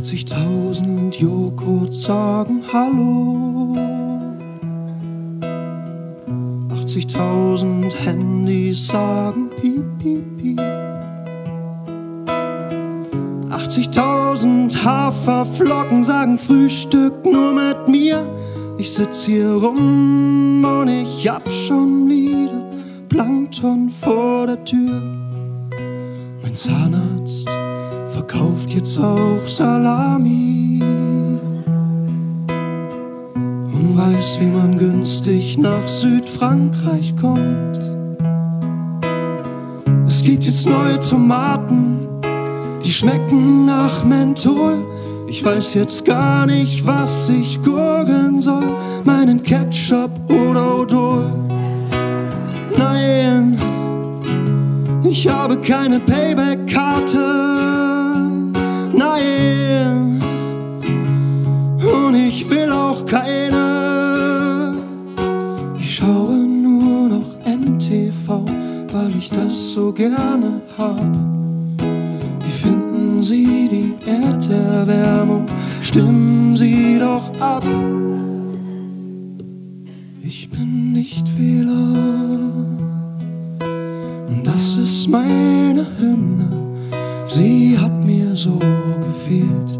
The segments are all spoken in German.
80.000 Joghurt sagen Hallo. 80.000 Handys sagen Piep, Piep, Piep. 80.000 Haferflocken sagen Frühstück nur mit mir. Ich sitz hier rum und ich hab schon wieder Plankton vor der Tür. Mein Zahnarzt verkauft jetzt auch Salami und weiß, wie man günstig nach Südfrankreich kommt. Es gibt jetzt neue Tomaten, die schmecken nach Menthol. Ich weiß jetzt gar nicht, was ich gurgeln soll, meinen Ketchup oder Odol. Nein, ich habe keine Payback-Karte Und ich will auch keine. Ich schaue nur noch NTV, weil ich das so gerne hab. Wie finden Sie die Erderwärmung? Stimmen Sie doch ab. Ich bin nicht Wähler. Und das ist meine Hymne. Sie hat mir so gefehlt.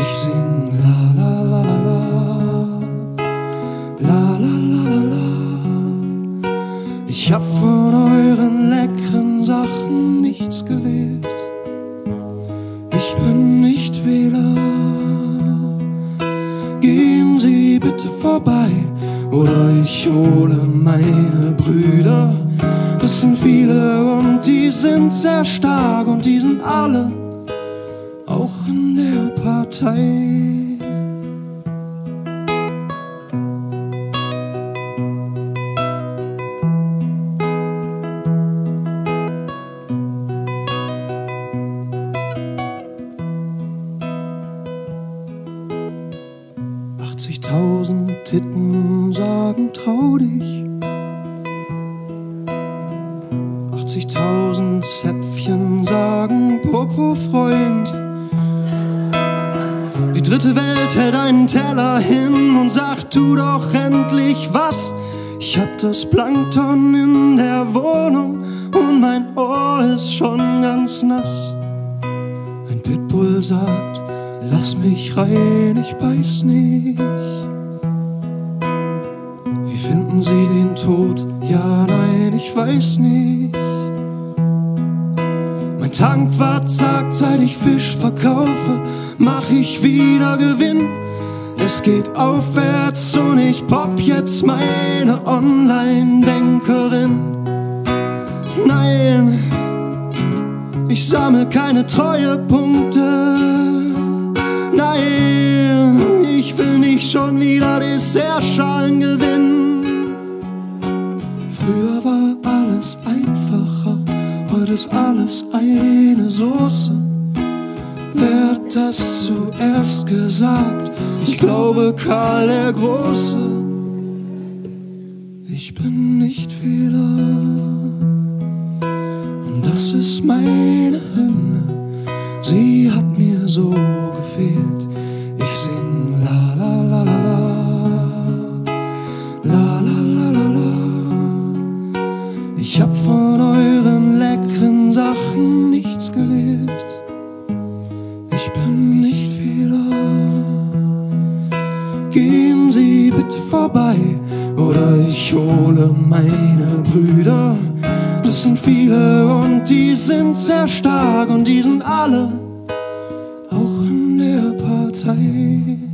Ich sing la la la la la la la la la. Ich hab von euren leckeren Sachen nichts gewählt. Ich bin nicht Wähler. Gehen Sie bitte vorbei oder ich hole meine Brüder. Sind viele und die sind sehr stark und die sind alle auch in der Partei. Titten sagen trau dich. 80.000 Zäpfchen sagen Popo Freund. Die dritte Welt hält einen Teller hin und sagt, tu doch endlich was. Ich hab das Plankton in der Wohnung und mein Ohr ist schon ganz nass. Ein Pitbull sagt, lass mich rein, ich beiß nicht. Wie finden Sie den Tod? Ja, nein, ich weiß nicht. Mein Tankwart sagt, seit ich Fisch verkaufe, mach ich wieder Gewinn. Es geht aufwärts und ich pop jetzt meine Online-Bankerin. Nein, ich sammle keine Treuepunkte. Nein, ich will nicht schon wieder Dessertschalen gewinnen. Früher war ist alles eine Soße. Wer hat das zuerst gesagt? Ich glaube Karl der Große. Ich bin nicht Fehler. Und das ist meine Hymne. Sie hat mir so Ich bin nicht Fehler. Gehen Sie bitte vorbei oder ich hole meine Brüder. Das sind viele und die sind sehr stark und die sind alle auch in der Partei.